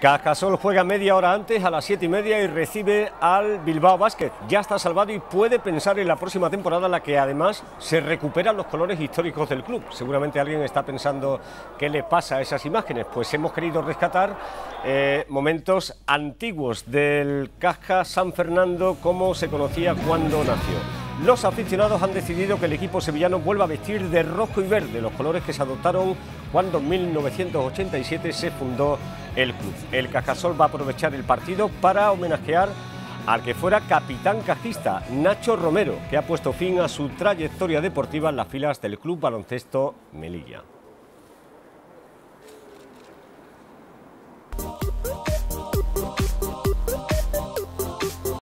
Cascasol juega media hora antes, a las siete y media, y recibe al Bilbao Basket. Ya está salvado y puede pensar en la próxima temporada, en la que además se recuperan los colores históricos del club. Seguramente alguien está pensando qué le pasa a esas imágenes. Pues hemos querido rescatar eh, momentos antiguos del Casca San Fernando, como se conocía cuando nació. Los aficionados han decidido que el equipo sevillano vuelva a vestir de rojo y verde, los colores que se adoptaron cuando en 1987 se fundó el club. El Cajasol va a aprovechar el partido para homenajear al que fuera capitán cajista, Nacho Romero, que ha puesto fin a su trayectoria deportiva en las filas del Club Baloncesto Melilla.